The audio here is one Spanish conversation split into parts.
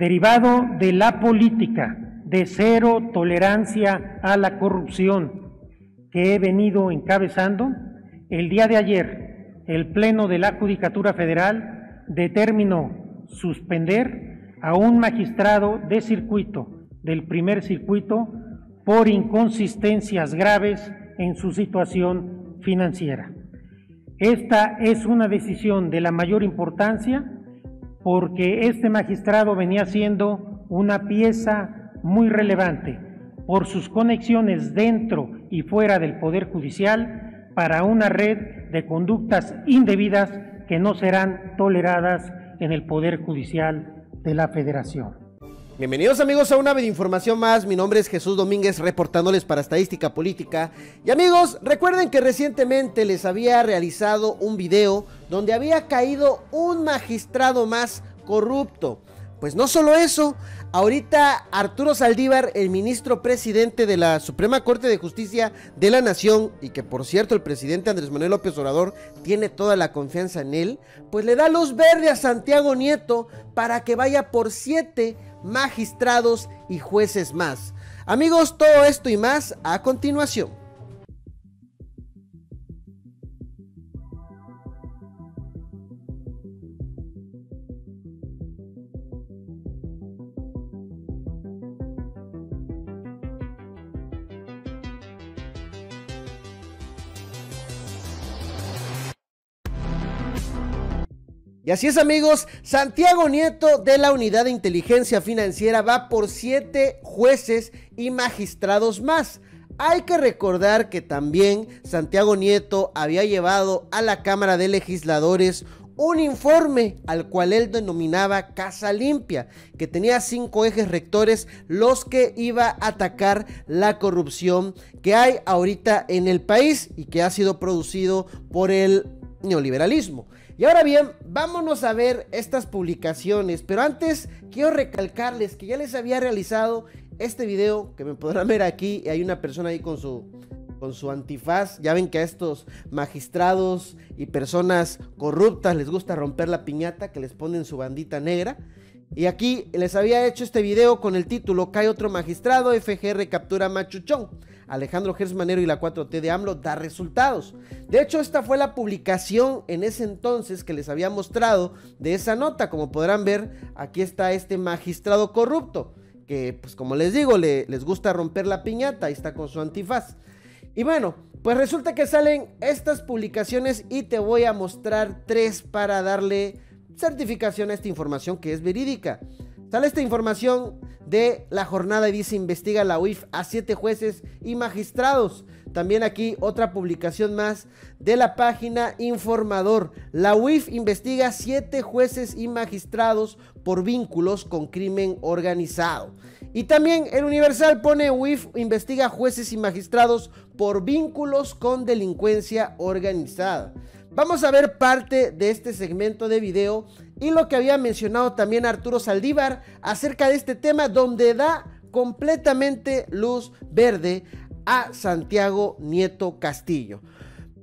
derivado de la política de cero tolerancia a la corrupción que he venido encabezando, el día de ayer el Pleno de la Judicatura Federal determinó suspender a un magistrado de circuito del primer circuito por inconsistencias graves en su situación financiera. Esta es una decisión de la mayor importancia porque este magistrado venía siendo una pieza muy relevante por sus conexiones dentro y fuera del Poder Judicial para una red de conductas indebidas que no serán toleradas en el Poder Judicial de la Federación. Bienvenidos amigos a una de información más, mi nombre es Jesús Domínguez reportándoles para Estadística Política y amigos recuerden que recientemente les había realizado un video donde había caído un magistrado más corrupto. Pues no solo eso, ahorita Arturo Saldívar, el ministro presidente de la Suprema Corte de Justicia de la Nación, y que por cierto el presidente Andrés Manuel López Obrador tiene toda la confianza en él, pues le da luz verde a Santiago Nieto para que vaya por siete magistrados y jueces más. Amigos, todo esto y más a continuación. Y así es amigos, Santiago Nieto de la Unidad de Inteligencia Financiera va por siete jueces y magistrados más. Hay que recordar que también Santiago Nieto había llevado a la Cámara de Legisladores un informe al cual él denominaba Casa Limpia, que tenía cinco ejes rectores, los que iba a atacar la corrupción que hay ahorita en el país y que ha sido producido por el neoliberalismo. Y ahora bien, vámonos a ver estas publicaciones, pero antes quiero recalcarles que ya les había realizado este video que me podrán ver aquí, hay una persona ahí con su con su antifaz. Ya ven que a estos magistrados y personas corruptas les gusta romper la piñata, que les ponen su bandita negra. Y aquí les había hecho este video con el título Cae otro magistrado, FGR captura machuchón. Alejandro Gersmanero y la 4T de AMLO da resultados. De hecho, esta fue la publicación en ese entonces que les había mostrado de esa nota. Como podrán ver, aquí está este magistrado corrupto, que pues como les digo, le, les gusta romper la piñata, ahí está con su antifaz. Y bueno, pues resulta que salen estas publicaciones y te voy a mostrar tres para darle certificación a esta información que es verídica. Sale esta información de la jornada y dice investiga la UIF a siete jueces y magistrados. También aquí otra publicación más de la página Informador. La UIF investiga siete jueces y magistrados por vínculos con crimen organizado. Y también el Universal pone UIF investiga jueces y magistrados por vínculos con delincuencia organizada. Vamos a ver parte de este segmento de video y lo que había mencionado también Arturo Saldívar acerca de este tema donde da completamente luz verde a Santiago Nieto Castillo.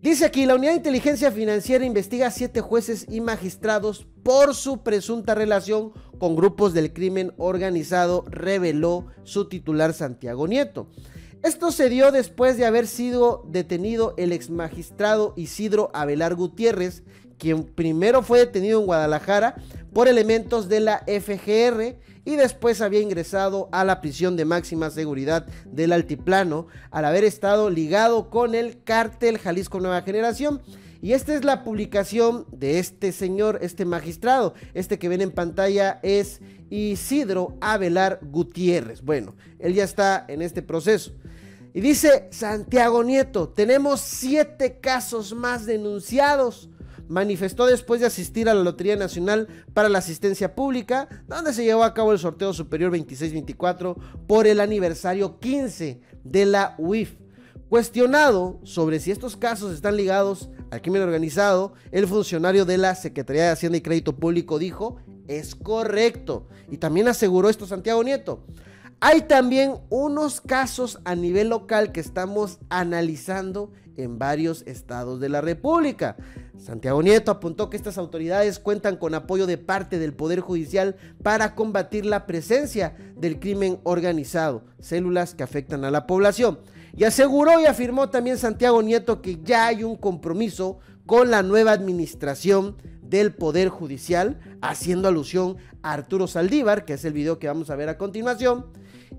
Dice aquí, la Unidad de Inteligencia Financiera investiga a siete jueces y magistrados por su presunta relación con grupos del crimen organizado, reveló su titular Santiago Nieto. Esto se dio después de haber sido detenido el ex magistrado Isidro Abelar Gutiérrez, quien primero fue detenido en Guadalajara por elementos de la FGR y después había ingresado a la prisión de máxima seguridad del Altiplano al haber estado ligado con el cártel Jalisco Nueva Generación. Y esta es la publicación de este señor, este magistrado. Este que ven en pantalla es Isidro Abelar Gutiérrez. Bueno, él ya está en este proceso. Y dice Santiago Nieto, tenemos siete casos más denunciados manifestó después de asistir a la Lotería Nacional para la Asistencia Pública, donde se llevó a cabo el sorteo superior 2624 por el aniversario 15 de la UIF. Cuestionado sobre si estos casos están ligados al crimen organizado, el funcionario de la Secretaría de Hacienda y Crédito Público dijo, es correcto. Y también aseguró esto Santiago Nieto. Hay también unos casos a nivel local que estamos analizando en varios estados de la República. Santiago Nieto apuntó que estas autoridades cuentan con apoyo de parte del Poder Judicial para combatir la presencia del crimen organizado, células que afectan a la población. Y aseguró y afirmó también Santiago Nieto que ya hay un compromiso con la nueva administración del Poder Judicial, haciendo alusión a Arturo Saldívar, que es el video que vamos a ver a continuación.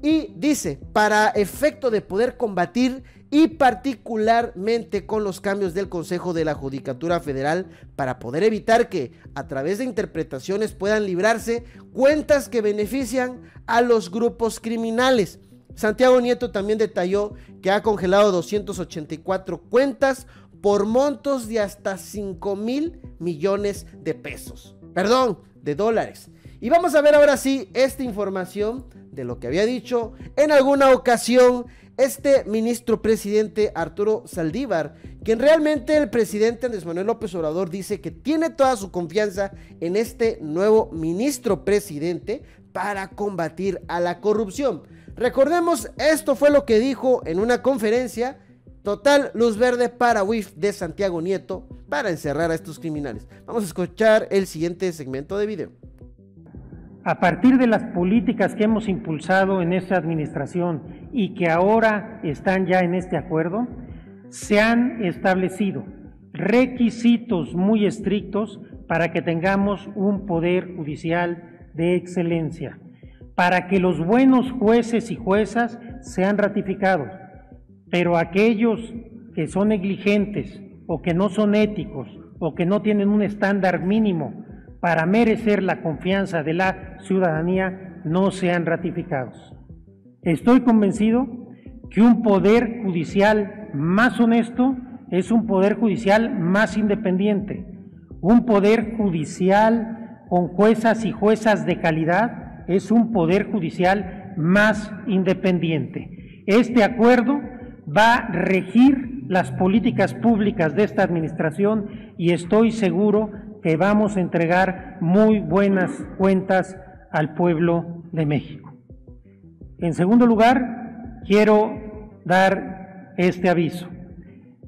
Y dice, para efecto de poder combatir y particularmente con los cambios del Consejo de la Judicatura Federal para poder evitar que a través de interpretaciones puedan librarse cuentas que benefician a los grupos criminales. Santiago Nieto también detalló que ha congelado 284 cuentas por montos de hasta 5 mil millones de pesos. Perdón, de dólares. Y vamos a ver ahora sí esta información de lo que había dicho en alguna ocasión este ministro presidente Arturo Saldívar, quien realmente el presidente Andrés Manuel López Obrador dice que tiene toda su confianza en este nuevo ministro presidente para combatir a la corrupción. Recordemos, esto fue lo que dijo en una conferencia Total luz verde para WIF de Santiago Nieto para encerrar a estos criminales. Vamos a escuchar el siguiente segmento de video. A partir de las políticas que hemos impulsado en esta administración y que ahora están ya en este acuerdo, se han establecido requisitos muy estrictos para que tengamos un poder judicial de excelencia, para que los buenos jueces y juezas sean ratificados pero aquellos que son negligentes o que no son éticos o que no tienen un estándar mínimo para merecer la confianza de la ciudadanía no sean ratificados. Estoy convencido que un poder judicial más honesto es un poder judicial más independiente, un poder judicial con juezas y juezas de calidad es un poder judicial más independiente. Este acuerdo va a regir las políticas públicas de esta administración y estoy seguro que vamos a entregar muy buenas cuentas al pueblo de México. En segundo lugar, quiero dar este aviso.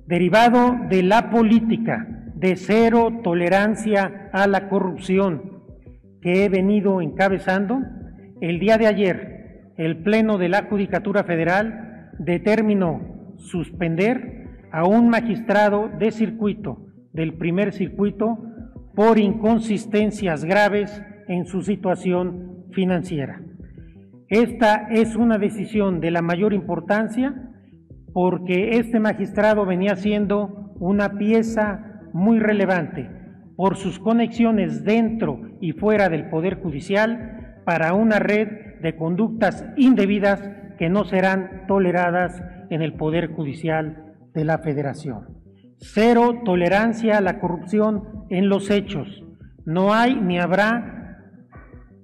Derivado de la política de cero tolerancia a la corrupción que he venido encabezando, el día de ayer el Pleno de la Judicatura Federal determinó suspender a un magistrado de circuito del primer circuito por inconsistencias graves en su situación financiera. Esta es una decisión de la mayor importancia porque este magistrado venía siendo una pieza muy relevante por sus conexiones dentro y fuera del Poder Judicial para una red de conductas indebidas que no serán toleradas en el Poder Judicial de la Federación. Cero tolerancia a la corrupción en los hechos. No hay ni habrá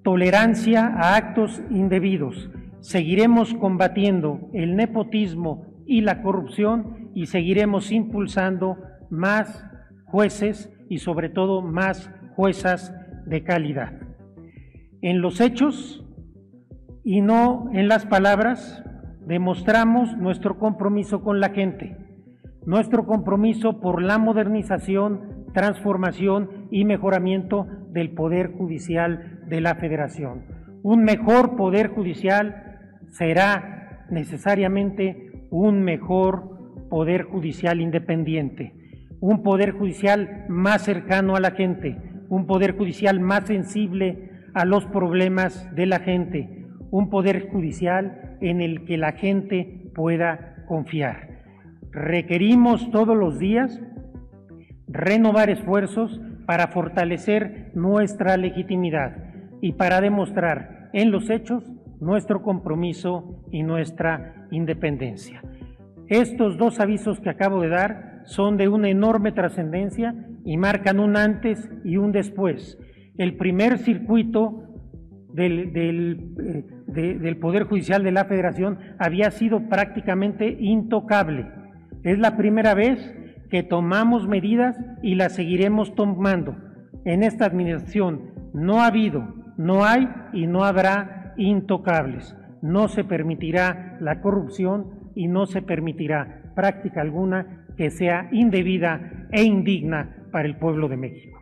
tolerancia a actos indebidos. Seguiremos combatiendo el nepotismo y la corrupción y seguiremos impulsando más jueces y sobre todo más juezas de calidad. En los hechos y no en las palabras, demostramos nuestro compromiso con la gente, nuestro compromiso por la modernización, transformación y mejoramiento del Poder Judicial de la Federación. Un mejor Poder Judicial será necesariamente un mejor Poder Judicial independiente, un Poder Judicial más cercano a la gente, un Poder Judicial más sensible a los problemas de la gente, un Poder Judicial en el que la gente pueda confiar. Requerimos todos los días renovar esfuerzos para fortalecer nuestra legitimidad y para demostrar en los hechos nuestro compromiso y nuestra independencia. Estos dos avisos que acabo de dar son de una enorme trascendencia y marcan un antes y un después. El primer circuito del, eh, del, Poder Judicial de la Federación había sido prácticamente intocable. Es la primera vez que tomamos medidas y las seguiremos tomando. En esta administración no ha habido, no hay y no habrá intocables. No se permitirá la corrupción y no se permitirá práctica alguna que sea indebida e indigna para el pueblo de México.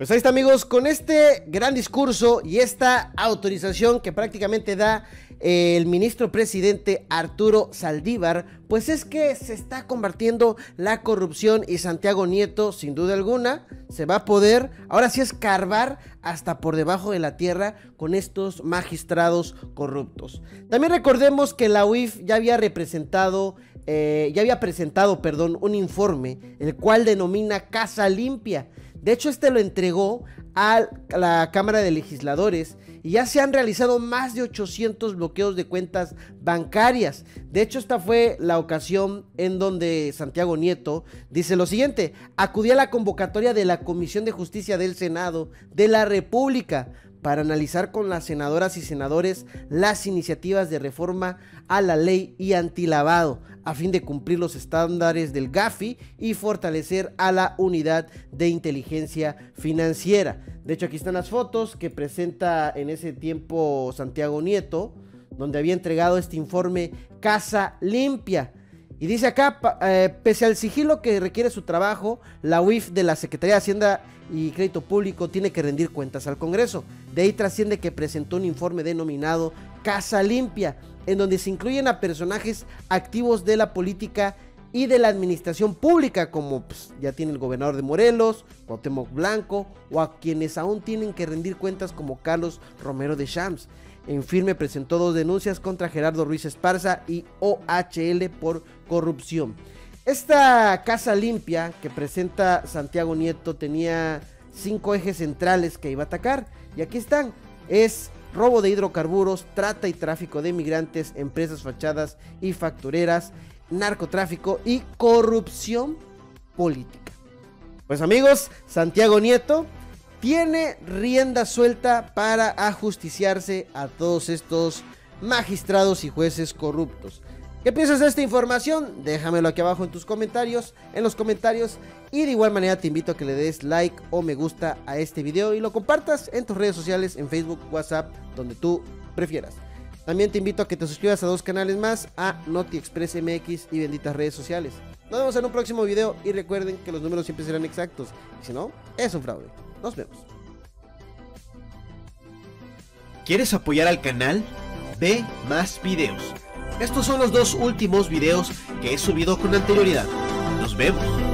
Pues ahí está amigos, con este gran discurso y esta autorización que prácticamente da eh, el ministro presidente Arturo Saldívar, pues es que se está combatiendo la corrupción y Santiago Nieto, sin duda alguna, se va a poder ahora sí escarbar hasta por debajo de la tierra con estos magistrados corruptos. También recordemos que la UIF ya había representado eh, ya había presentado, perdón, un informe, el cual denomina Casa Limpia, de hecho, este lo entregó a la Cámara de Legisladores y ya se han realizado más de 800 bloqueos de cuentas bancarias. De hecho, esta fue la ocasión en donde Santiago Nieto dice lo siguiente, acudí a la convocatoria de la Comisión de Justicia del Senado de la República para analizar con las senadoras y senadores las iniciativas de reforma a la ley y antilavado, a fin de cumplir los estándares del GAFI y fortalecer a la unidad de inteligencia financiera. De hecho, aquí están las fotos que presenta en ese tiempo Santiago Nieto, donde había entregado este informe Casa Limpia. Y dice acá, eh, pese al sigilo que requiere su trabajo, la UIF de la Secretaría de Hacienda y Crédito Público tiene que rendir cuentas al Congreso. De ahí trasciende que presentó un informe denominado Casa Limpia, en donde se incluyen a personajes activos de la política y de la administración pública, como pues, ya tiene el gobernador de Morelos, Cuauhtémoc Blanco, o a quienes aún tienen que rendir cuentas como Carlos Romero de Shams. En firme presentó dos denuncias contra Gerardo Ruiz Esparza y OHL por corrupción. Esta casa limpia que presenta Santiago Nieto tenía cinco ejes centrales que iba a atacar. Y aquí están. Es robo de hidrocarburos, trata y tráfico de migrantes, empresas fachadas y factureras, narcotráfico y corrupción política. Pues amigos, Santiago Nieto tiene rienda suelta para ajusticiarse a todos estos magistrados y jueces corruptos. ¿Qué piensas de esta información? Déjamelo aquí abajo en tus comentarios, en los comentarios. Y de igual manera te invito a que le des like o me gusta a este video y lo compartas en tus redes sociales, en Facebook, WhatsApp, donde tú prefieras. También te invito a que te suscribas a dos canales más, a Noti Express MX y benditas redes sociales. Nos vemos en un próximo video y recuerden que los números siempre serán exactos. Y si no, es un fraude. Nos vemos. ¿Quieres apoyar al canal? Ve más videos. Estos son los dos últimos videos que he subido con anterioridad. Nos vemos.